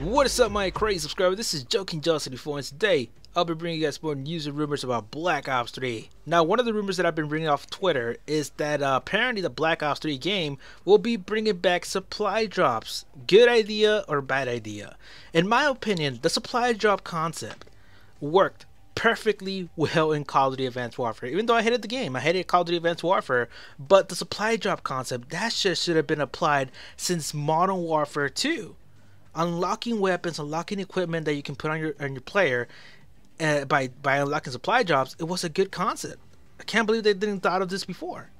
What is up my crazy subscriber, this is Joekinggiant74 and today I'll be bringing you guys more news and rumors about Black Ops 3. Now one of the rumors that I've been bringing off Twitter is that uh, apparently the Black Ops 3 game will be bringing back supply drops. Good idea or bad idea? In my opinion, the supply drop concept worked perfectly well in Call of Duty Advanced Warfare. Even though I hated the game, I hated Call of Duty Advanced Warfare, but the supply drop concept, that shit should have been applied since Modern Warfare 2 unlocking weapons, unlocking equipment that you can put on your on your player uh, by by unlocking supply drops, it was a good concept. I can't believe they didn't thought of this before.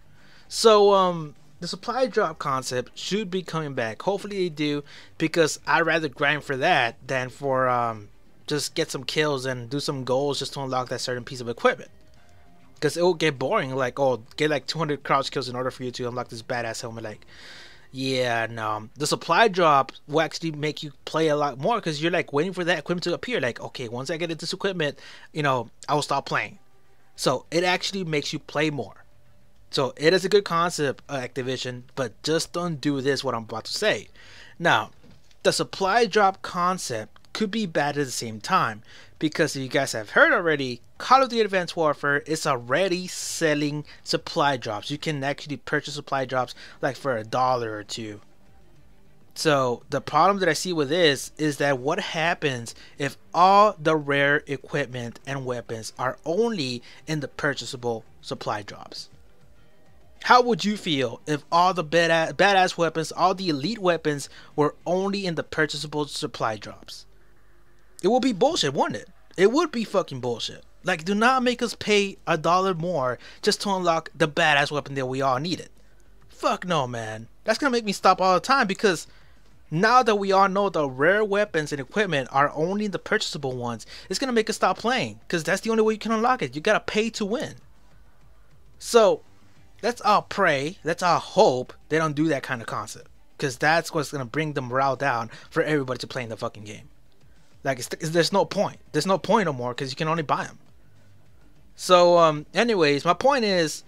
So um the supply drop concept should be coming back. Hopefully they do because I'd rather grind for that than for um just get some kills and do some goals just to unlock that certain piece of equipment. Because it will get boring. Like, oh, get like 200 crouch kills in order for you to unlock this badass helmet. Like, yeah, no. The supply drop will actually make you play a lot more because you're like waiting for that equipment to appear. Like, okay, once I get this equipment, you know, I will stop playing. So it actually makes you play more. So it is a good concept, uh, Activision, but just don't do this. What I'm about to say. Now, the supply drop concept could be bad at the same time because you guys have heard already, Call of Duty Advanced Warfare is already selling supply drops. You can actually purchase supply drops like for a dollar or two. So the problem that I see with this is that what happens if all the rare equipment and weapons are only in the purchasable supply drops? How would you feel if all the badass, badass weapons, all the elite weapons were only in the purchasable supply drops? It would be bullshit, wouldn't it? It would be fucking bullshit. Like, do not make us pay a dollar more just to unlock the badass weapon that we all needed. Fuck no, man. That's gonna make me stop all the time because now that we all know the rare weapons and equipment are only the purchasable ones, it's gonna make us stop playing because that's the only way you can unlock it. You gotta pay to win. So, let's all pray, let's all hope they don't do that kind of concept because that's what's gonna bring the morale down for everybody to play in the fucking game. Like, it's, there's no point. There's no point no more because you can only buy them. So, um, anyways, my point is,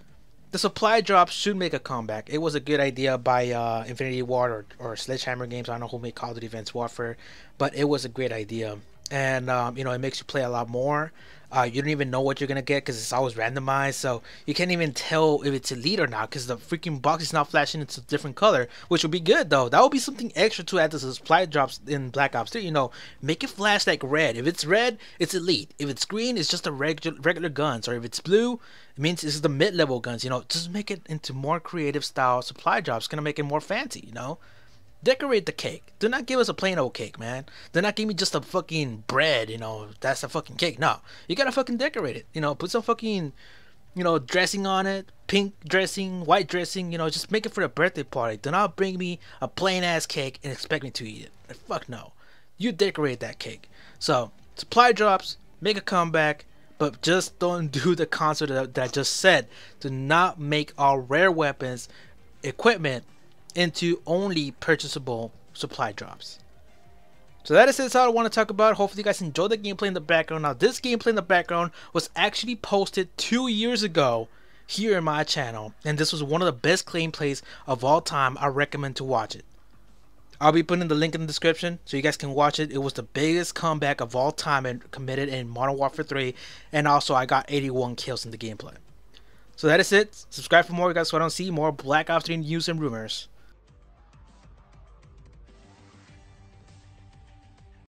the supply drops should make a comeback. It was a good idea by uh, Infinity Ward or, or Sledgehammer Games. I don't know who made Call of Duty Advanced Warfare, but it was a great idea. And, um, you know, it makes you play a lot more. Uh, you don't even know what you're gonna get because it's always randomized, so you can't even tell if it's elite or not because the freaking box is not flashing into a different color, which would be good though. That would be something extra to add to the supply drops in Black Ops 3. You know, make it flash like red. If it's red, it's elite. If it's green, it's just a regular regular guns, or if it's blue, it means it's the mid-level guns. You know, just make it into more creative style supply drops. It's gonna make it more fancy. You know. Decorate the cake. Do not give us a plain old cake, man. Do not give me just a fucking bread, you know, that's a fucking cake. No. You gotta fucking decorate it. You know, put some fucking, you know, dressing on it. Pink dressing, white dressing, you know, just make it for the birthday party. Do not bring me a plain ass cake and expect me to eat it. Fuck no. You decorate that cake. So, supply drops, make a comeback, but just don't do the concert that, I just said. Do not make our rare weapons, equipment, into only purchasable supply drops. So that is it, all I want to talk about. Hopefully you guys enjoyed the gameplay in the background. Now this gameplay in the background was actually posted two years ago here in my channel. And this was one of the best gameplays of all time. I recommend to watch it. I'll be putting the link in the description so you guys can watch it. It was the biggest comeback of all time and committed in Modern Warfare 3. And also I got 81 kills in the gameplay. So that is it. Subscribe for more guys so I don't see more Black Ops 3 news and rumors.